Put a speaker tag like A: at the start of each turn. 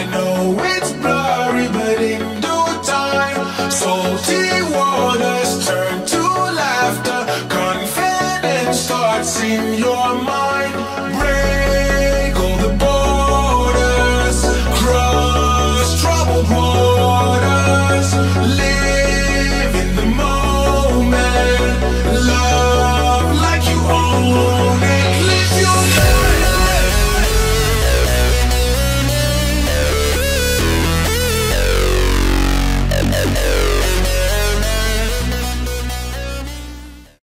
A: I know it's blurry, but in due time, salty water.